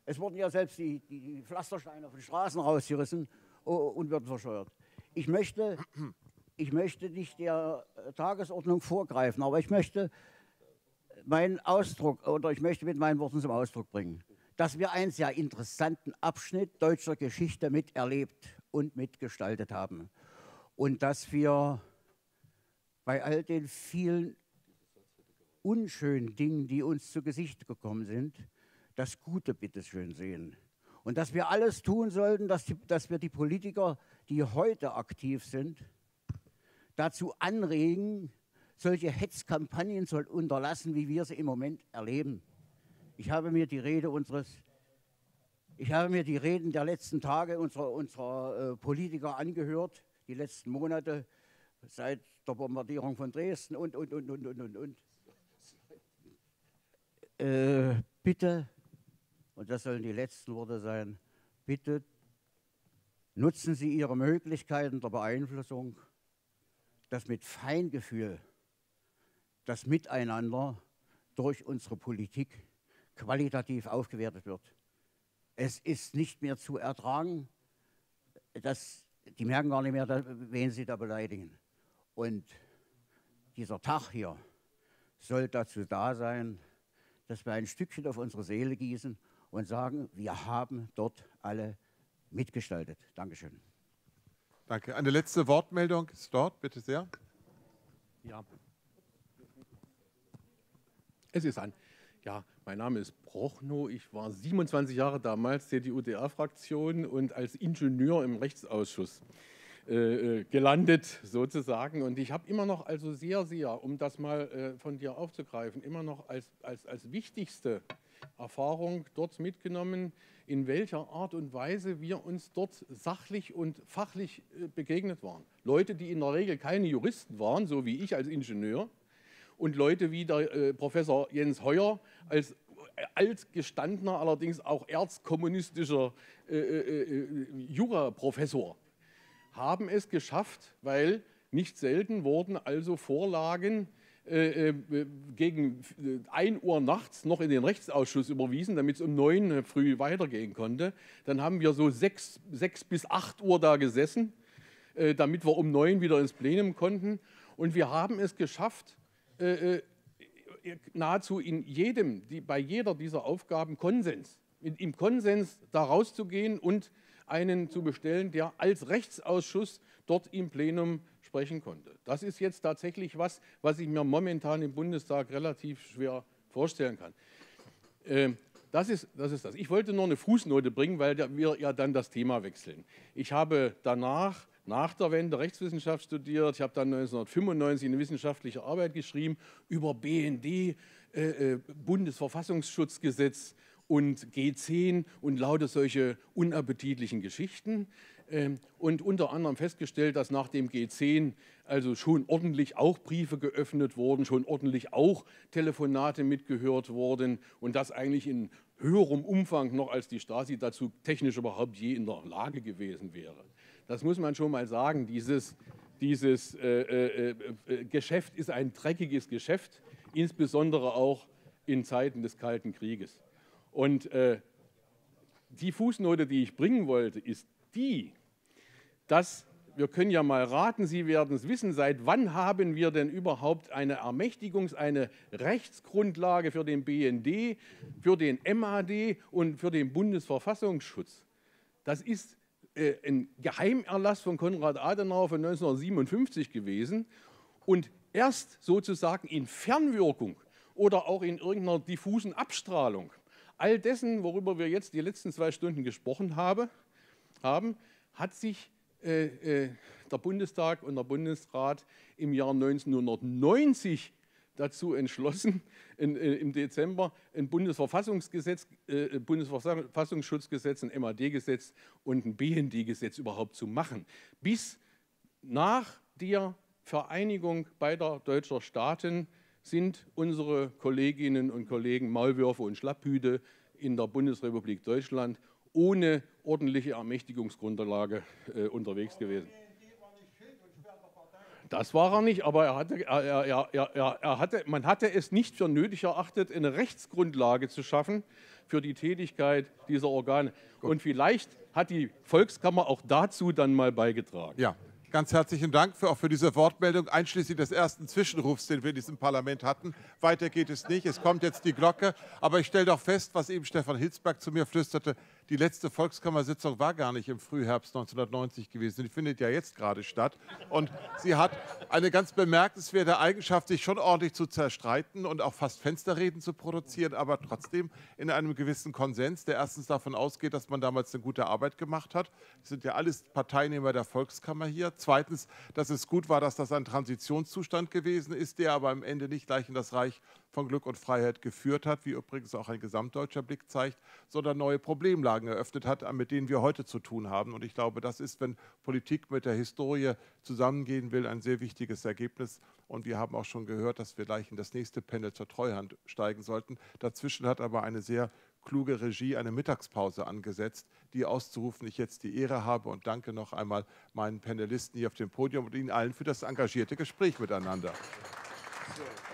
Speaker 9: Es wurden ja selbst die, die Pflastersteine den Straßen rausgerissen und wurden verscheuert. Ich möchte, ich möchte nicht der Tagesordnung vorgreifen, aber ich möchte meinen Ausdruck oder ich möchte mit meinen Worten zum Ausdruck bringen dass wir einen sehr interessanten Abschnitt deutscher Geschichte miterlebt und mitgestaltet haben. Und dass wir bei all den vielen unschönen Dingen, die uns zu Gesicht gekommen sind, das Gute bitteschön sehen. Und dass wir alles tun sollten, dass, die, dass wir die Politiker, die heute aktiv sind, dazu anregen, solche Hetzkampagnen zu unterlassen, wie wir sie im Moment erleben. Ich habe mir die Rede unseres, ich habe mir die Reden der letzten Tage unserer, unserer äh, Politiker angehört, die letzten Monate seit der Bombardierung von Dresden und, und, und, und, und, und. Äh, bitte, und das sollen die letzten Worte sein, bitte nutzen Sie Ihre Möglichkeiten der Beeinflussung, das mit Feingefühl, das Miteinander durch unsere Politik qualitativ aufgewertet wird. Es ist nicht mehr zu ertragen, dass die merken gar nicht mehr, wen sie da beleidigen. Und dieser Tag hier soll dazu da sein, dass wir ein Stückchen auf unsere Seele gießen und sagen, wir haben dort alle mitgestaltet. Dankeschön.
Speaker 1: Danke. Eine letzte Wortmeldung ist dort, bitte sehr.
Speaker 10: Ja. Es ist an. Ja, mein Name ist Prochnow. Ich war 27 Jahre damals CDU-DA-Fraktion und als Ingenieur im Rechtsausschuss äh, äh, gelandet sozusagen. Und ich habe immer noch also sehr, sehr, um das mal äh, von dir aufzugreifen, immer noch als, als, als wichtigste Erfahrung dort mitgenommen, in welcher Art und Weise wir uns dort sachlich und fachlich äh, begegnet waren. Leute, die in der Regel keine Juristen waren, so wie ich als Ingenieur, und Leute wie der äh, Professor Jens Heuer als altgestandener, allerdings auch erzkommunistischer äh, äh, äh, Juraprofessor haben es geschafft, weil nicht selten wurden also Vorlagen äh, äh gegen 1 Uhr nachts noch in den Rechtsausschuss überwiesen, damit es um 9 Uhr früh weitergehen konnte. Dann haben wir so 6, 6 bis 8 Uhr da gesessen, äh, damit wir um 9 wieder ins Plenum konnten. Und wir haben es geschafft, äh, äh, nahezu in jedem, die, bei jeder dieser Aufgaben Konsens, in, im Konsens da rauszugehen und einen zu bestellen, der als Rechtsausschuss dort im Plenum sprechen konnte. Das ist jetzt tatsächlich was, was ich mir momentan im Bundestag relativ schwer vorstellen kann. Äh, das ist, das ist das. Ich wollte nur eine Fußnote bringen, weil wir ja dann das Thema wechseln. Ich habe danach nach der Wende Rechtswissenschaft studiert. Ich habe dann 1995 eine wissenschaftliche Arbeit geschrieben über BND, äh, äh, Bundesverfassungsschutzgesetz und G10 und lauter solche unappetitlichen Geschichten. Ähm, und unter anderem festgestellt, dass nach dem G10 also schon ordentlich auch Briefe geöffnet wurden, schon ordentlich auch Telefonate mitgehört wurden und das eigentlich in höherem Umfang noch als die Stasi dazu technisch überhaupt je in der Lage gewesen wäre. Das muss man schon mal sagen. Dieses, dieses äh, äh, äh, Geschäft ist ein dreckiges Geschäft, insbesondere auch in Zeiten des Kalten Krieges. Und äh, die Fußnote, die ich bringen wollte, ist die, dass wir können ja mal raten, Sie werden es wissen, seit wann haben wir denn überhaupt eine Ermächtigungs-, eine Rechtsgrundlage für den BND, für den MAD und für den Bundesverfassungsschutz? Das ist äh, ein Geheimerlass von Konrad Adenauer von 1957 gewesen und erst sozusagen in Fernwirkung oder auch in irgendeiner diffusen Abstrahlung all dessen, worüber wir jetzt die letzten zwei Stunden gesprochen habe, haben, hat sich äh, äh, der Bundestag und der Bundesrat im Jahr 1990 dazu entschlossen, in, äh, im Dezember ein Bundesverfassungsgesetz, äh, Bundesverfassungsschutzgesetz, ein MAD-Gesetz und ein BND-Gesetz überhaupt zu machen. Bis nach der Vereinigung beider deutscher Staaten sind unsere Kolleginnen und Kollegen Maulwürfe und Schlapphüte in der Bundesrepublik Deutschland ohne ordentliche Ermächtigungsgrundlage äh, unterwegs gewesen. Das war er nicht, aber er hatte, er, er, er, hatte, man hatte es nicht für nötig erachtet, eine Rechtsgrundlage zu schaffen für die Tätigkeit dieser Organe. Gut. Und vielleicht hat die Volkskammer auch dazu dann mal beigetragen.
Speaker 1: Ja, Ganz herzlichen Dank für, auch für diese Wortmeldung, einschließlich des ersten Zwischenrufs, den wir in diesem Parlament hatten. Weiter geht es nicht. Es kommt jetzt die Glocke. Aber ich stelle doch fest, was eben Stefan Hilsberg zu mir flüsterte, die letzte Volkskammersitzung war gar nicht im Frühherbst 1990 gewesen. Die findet ja jetzt gerade statt. Und sie hat eine ganz bemerkenswerte Eigenschaft, sich schon ordentlich zu zerstreiten und auch fast Fensterreden zu produzieren, aber trotzdem in einem gewissen Konsens, der erstens davon ausgeht, dass man damals eine gute Arbeit gemacht hat. Das sind ja alles Parteinehmer der Volkskammer hier. Zweitens, dass es gut war, dass das ein Transitionszustand gewesen ist, der aber am Ende nicht gleich in das Reich von Glück und Freiheit geführt hat, wie übrigens auch ein gesamtdeutscher Blick zeigt, sondern neue Problemlagen eröffnet hat, mit denen wir heute zu tun haben. Und ich glaube, das ist, wenn Politik mit der Historie zusammengehen will, ein sehr wichtiges Ergebnis. Und wir haben auch schon gehört, dass wir gleich in das nächste Panel zur Treuhand steigen sollten. Dazwischen hat aber eine sehr kluge Regie eine Mittagspause angesetzt, die auszurufen ich jetzt die Ehre habe und danke noch einmal meinen Panelisten hier auf dem Podium und Ihnen allen für das engagierte Gespräch miteinander. So.